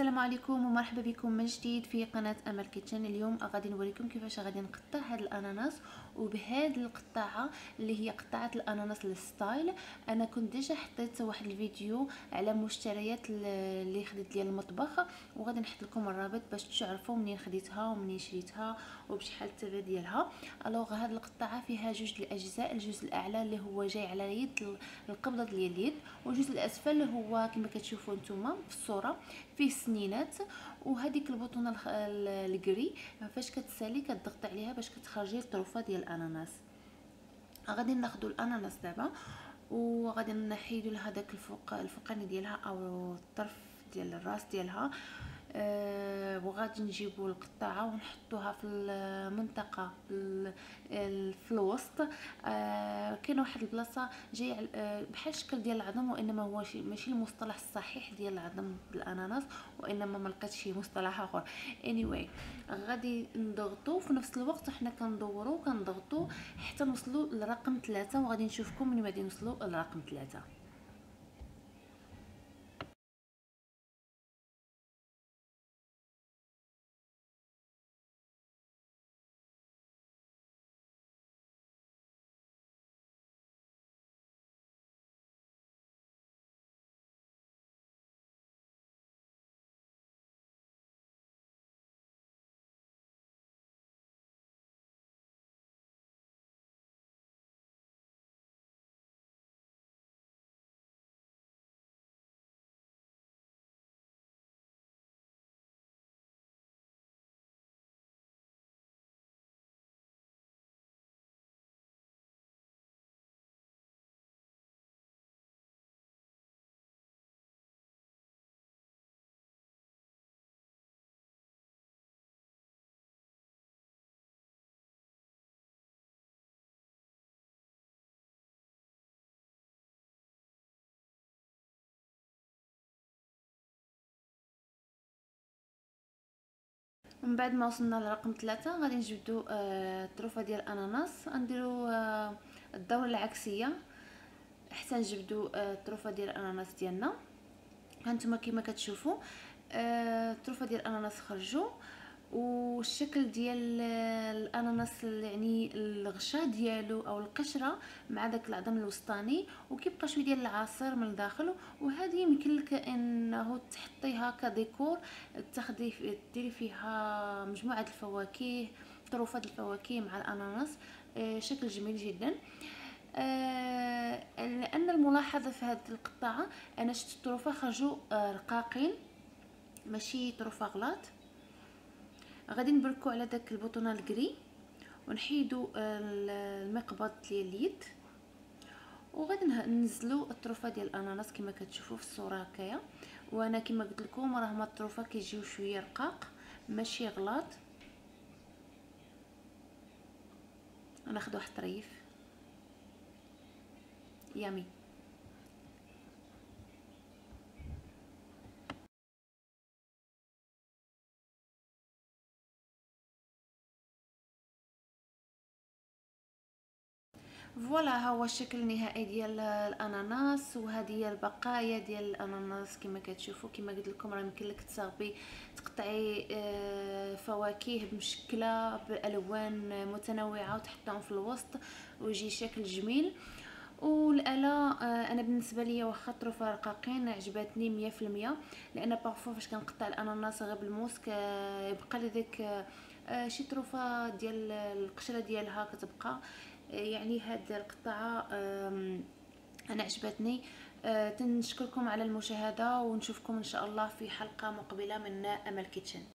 عليكم ومرحبا بكم من جديد في قناة أمل Kitchen اليوم غادي نوريكم كيفاش غادي نقطع هذا الأناناس. وبهذه القطاعة اللي هي قطعه الأناناس ال style أنا كنت déjà حطيت واحد الفيديو على مشتريات اللي خديت ديال المطبخ وغادي نحط لكم الرابط باش تعرفوا منين خديتها ومنين شريتها وبشحال الثمن ديالها. alors هذه القطعه فيها جوج الأجزاء الجزء الأعلى اللي هو جاي على اليد القبضة ديال اليد والجزء الأسفل هو كما كتشوفوا نتوما في الصورة. فيه سنينات وهذيك البطونة الكري فاش كتسالي كتضغط عليها باش كتخرجي الطروفه ديال الأناناس. غادي ناخذ الأناناس دابا وغادي نحيدو لهداك الفوق الفوقاني ديالها أو الطرف ديال الراس ديالها. وغادي نجيبو القطاعه ونحطوها في المنطقة في الوسط. آه كاين واحد البلاصة جاي آه بحال الشكل ديال العظم وإنما هو ماشي المصطلح الصحيح ديال العظم بالأناناس وإنما ما لقيتش شي مصطلح آخر. Anyway غادي نضغطو في نفس الوقت حنا كندورو كنضغطو حتى نوصلو لرقم ثلاثة وغادي نشوفكم من غادي نوصلو لرقم ثلاثة. من بعد ما وصلنا لرقم ثلاثة غادي نجبدو آه الطروفه ديال الأناناس. غنديرو آه الدورة العكسية حتى نجبدو آه الطروفه ديال الأناناس ديالنا. هانتوما كما كتشوفوا الطروفه ديال الأناناس خرجوا والشكل ديال الأناناس يعني الغشا ديالو أو القشرة مع داك العظم الوسطاني وكيبقى شوية ديال العصير من الداخل وهذه يمكن لك إنه تحطيها كديكور تاخدي ديري فيها مجموعة الفواكه طروفات الفواكه مع الأناناس آه، شكل جميل جدا. آه لأن الملاحظة في هذه القطعه أنا شفت الطروفه خرجوا آه رقاقين ماشي طروفه غلاط غادي نبركو على داك البطونه الكري ونحيدو المقبض ديال اليد وغادي ننزلو الطروفة ديال الأناناس كما كتشوفوا في الصورة هكايا. وأنا كما قلت لكم راه هما الطروفة كيجيو شوية رقاق ماشي غلاط ناخذ واحد الطريف. يامي. فوالا ها هو الشكل النهائي ديال الأناناس وهذه هي البقايا ديال الأناناس. كما كتشوفوا كما قلت لكم راه يمكن لك تصاوبي تقطعي آه، فواكه مشكله بألوان متنوعة وتحطهم في الوسط ويجي شكل جميل. والآلة آه، أنا بالنسبة ليا واخا طروفه رقاقين عجبتني 100% لأن بارفو فاش كنقطع الأناناس غير بالموس يبقى لي ديك آه، شي طروفة ديال القشرة ديالها كتبقى. يعني هاد القطعة أنا عجبتني. أه، تنشكركم على المشاهدة ونشوفكم إن شاء الله في حلقة مقبلة من أمل كيتشن.